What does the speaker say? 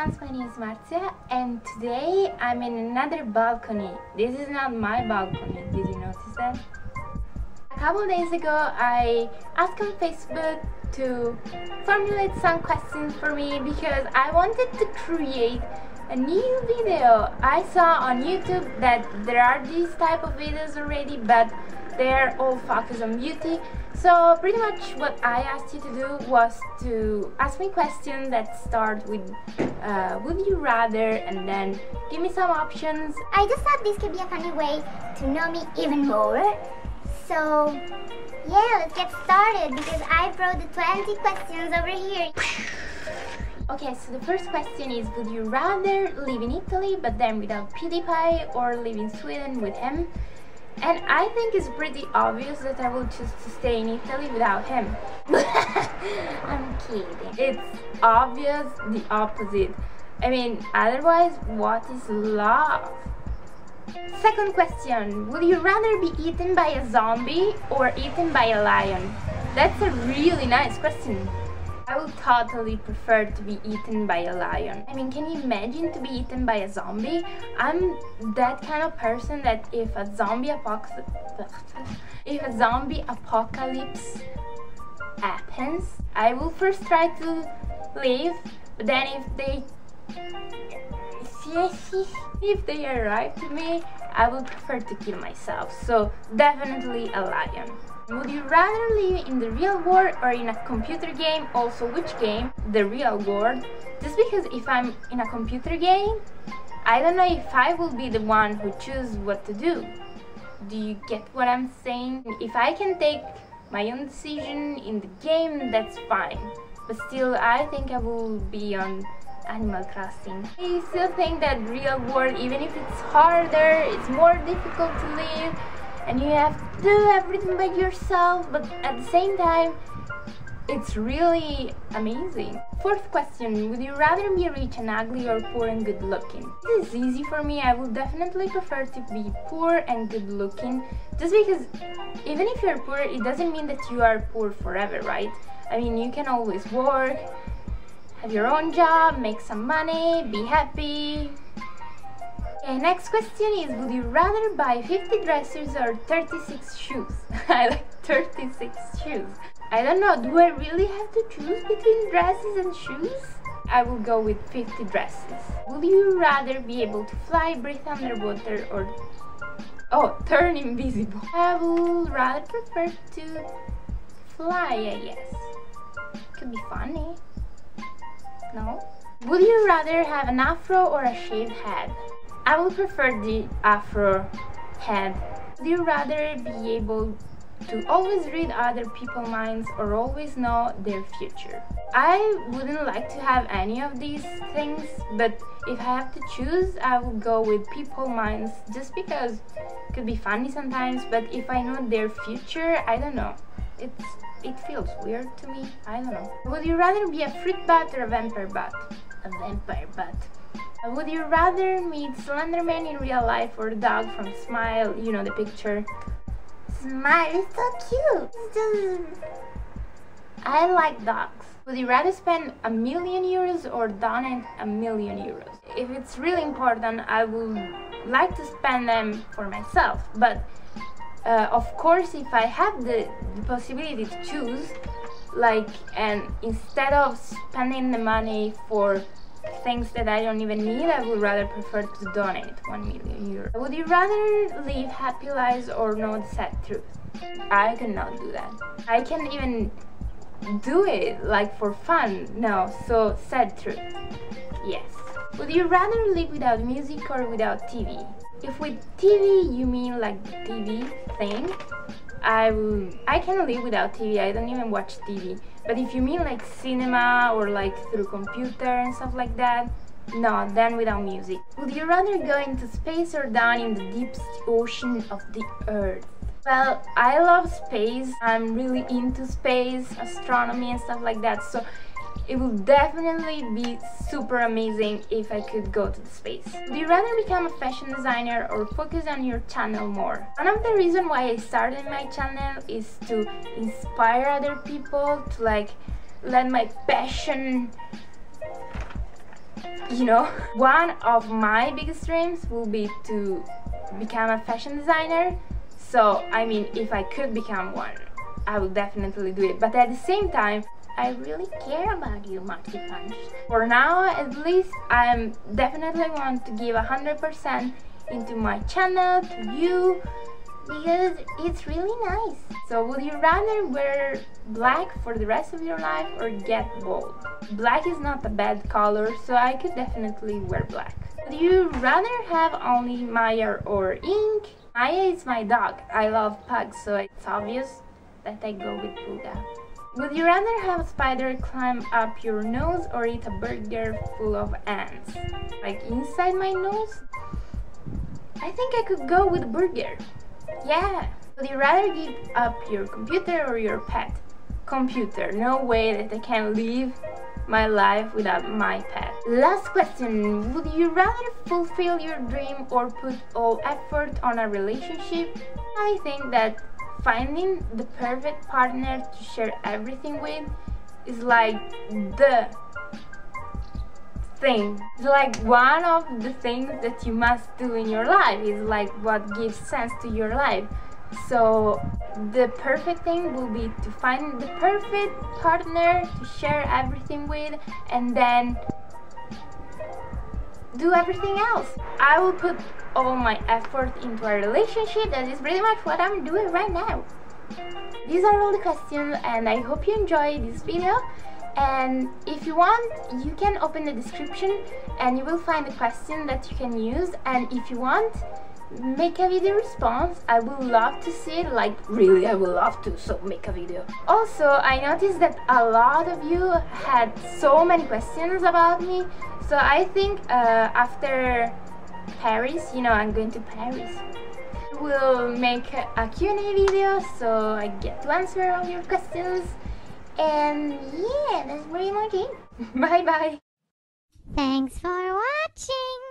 fans, my name is Marzia and today I'm in another balcony. This is not my balcony, did you notice that? A couple days ago I asked on Facebook to formulate some questions for me because I wanted to create a new video. I saw on YouTube that there are these type of videos already but they're all focused on beauty so pretty much what I asked you to do was to ask me questions that start with uh, would you rather and then give me some options. I just thought this could be a funny way to know me even more. So yeah, let's get started because I brought the 20 questions over here. Okay, so the first question is Would you rather live in Italy but then without PewDiePie or live in Sweden with him? And I think it's pretty obvious that I will choose to stay in Italy without him. I'm kidding. It's obvious the opposite. I mean, otherwise, what is love? Second question Would you rather be eaten by a zombie or eaten by a lion? That's a really nice question. I would totally prefer to be eaten by a lion. I mean, can you imagine to be eaten by a zombie? I'm that kind of person that if a zombie apocalypse if a zombie apocalypse happens, I will first try to live, but then if they if they arrive to me, I would prefer to kill myself. So definitely a lion. Would you rather live in the real world or in a computer game? Also, which game? The real world. Just because if I'm in a computer game, I don't know if I will be the one who choose what to do. Do you get what I'm saying? If I can take my own decision in the game, that's fine. But still, I think I will be on Animal Crossing. I still think that real world, even if it's harder, it's more difficult to live, and you have do everything by yourself but at the same time it's really amazing. Fourth question, would you rather be rich and ugly or poor and good looking? This is easy for me, I would definitely prefer to be poor and good looking just because even if you're poor it doesn't mean that you are poor forever, right? I mean you can always work, have your own job, make some money, be happy, Okay, next question is Would you rather buy 50 dresses or 36 shoes? I like 36 shoes. I don't know, do I really have to choose between dresses and shoes? I will go with 50 dresses. Would you rather be able to fly, breathe underwater, or oh, turn invisible? I would rather prefer to fly, I guess. Could be funny. No? Would you rather have an afro or a shaved head? I would prefer the afro head. Do you rather be able to always read other people's minds or always know their future? I wouldn't like to have any of these things, but if I have to choose, I would go with people minds just because it could be funny sometimes, but if I know their future, I don't know. It's it feels weird to me. I don't know. Would you rather be a fruit bat or a vampire bat? A vampire bat. Would you rather meet Slenderman in real life or the dog from Smile? You know the picture. Smile is so cute. Just... I like dogs. Would you rather spend a million euros or donate a million euros? If it's really important, I would like to spend them for myself. But uh, of course, if I have the, the possibility to choose, like, and instead of spending the money for things that I don't even need, I would rather prefer to donate 1 million euros. Would you rather live happy lives or know the sad truth? I cannot do that. I can't even do it like for fun. No, so sad truth. Yes. Would you rather live without music or without TV? If with TV you mean like the TV thing, I will, I can live without TV. I don't even watch TV. But if you mean like cinema or like through computer and stuff like that, no, then without music. Would you rather go into space or down in the deep ocean of the Earth? Well, I love space. I'm really into space, astronomy and stuff like that. So it would definitely be super amazing if I could go to the space. Would you rather become a fashion designer or focus on your channel more? One of the reasons why I started my channel is to inspire other people to like let my passion you know, one of my biggest dreams will be to become a fashion designer. So, I mean, if I could become one, I would definitely do it. But at the same time, I really care about you, Monkey Punch. For now, at least, I definitely want to give 100% into my channel, to you, because it's really nice. So would you rather wear black for the rest of your life or get bald? Black is not a bad color, so I could definitely wear black. Would you rather have only Maya or Ink? Maya is my dog. I love pugs, so it's obvious that I go with Puga. Would you rather have a spider climb up your nose or eat a burger full of ants? Like inside my nose? I think I could go with burger. Yeah. Would you rather give up your computer or your pet? Computer. No way that I can live my life without my pet. Last question. Would you rather fulfill your dream or put all effort on a relationship? I think that finding the perfect partner to share everything with is like the thing. It's like one of the things that you must do in your life. Is like what gives sense to your life. So the perfect thing will be to find the perfect partner to share everything with and then do everything else. I will put all my effort into a relationship. That is pretty much what I'm doing right now. These are all the questions and I hope you enjoy this video and if you want you can open the description and you will find a question that you can use and if you want make a video response I would love to see it like really I would love to so make a video also I noticed that a lot of you had so many questions about me so I think uh, after Paris you know I'm going to Paris we'll make a Q&A video so I get to answer all your questions and yeah, that's pretty much it. bye bye. Thanks for watching.